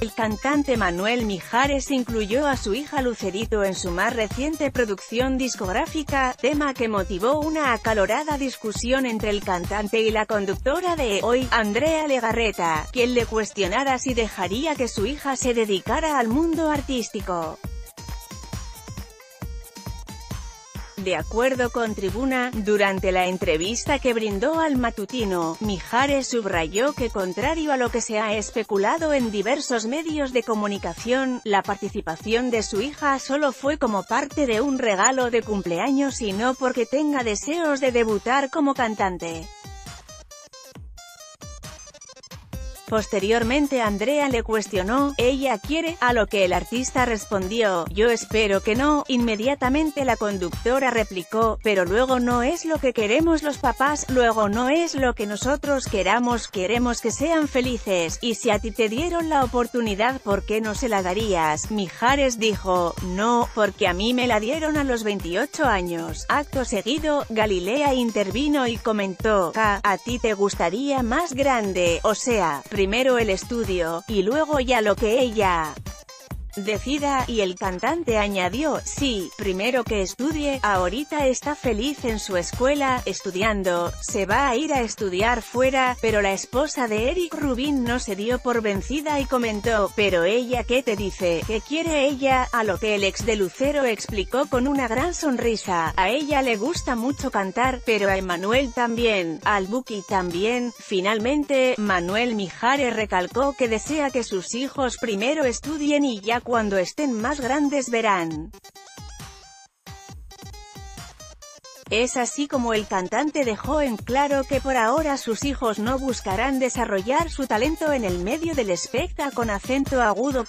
El cantante Manuel Mijares incluyó a su hija Lucerito en su más reciente producción discográfica, tema que motivó una acalorada discusión entre el cantante y la conductora de Hoy, Andrea Legarreta, quien le cuestionara si dejaría que su hija se dedicara al mundo artístico. De acuerdo con Tribuna, durante la entrevista que brindó al matutino, Mijares subrayó que contrario a lo que se ha especulado en diversos medios de comunicación, la participación de su hija solo fue como parte de un regalo de cumpleaños y no porque tenga deseos de debutar como cantante. Posteriormente Andrea le cuestionó, ¿ella quiere? A lo que el artista respondió, yo espero que no, inmediatamente la conductora replicó, pero luego no es lo que queremos los papás, luego no es lo que nosotros queramos, queremos que sean felices, y si a ti te dieron la oportunidad ¿por qué no se la darías? Mijares dijo, no, porque a mí me la dieron a los 28 años. Acto seguido, Galilea intervino y comentó, a ti te gustaría más grande, o sea, primero el estudio, y luego ya lo que ella decida, y el cantante añadió, sí, primero que estudie, ahorita está feliz en su escuela, estudiando, se va a ir a estudiar fuera, pero la esposa de Eric Rubin no se dio por vencida y comentó, pero ella ¿qué te dice? ¿Qué quiere ella? A lo que el ex de Lucero explicó con una gran sonrisa, a ella le gusta mucho cantar, pero a Emanuel también, al Buki también, finalmente, Manuel Mijares recalcó que desea que sus hijos primero estudien y ya cuando estén más grandes verán. Es así como el cantante dejó en claro que por ahora sus hijos no buscarán desarrollar su talento en el medio del espectáculo con acento agudo.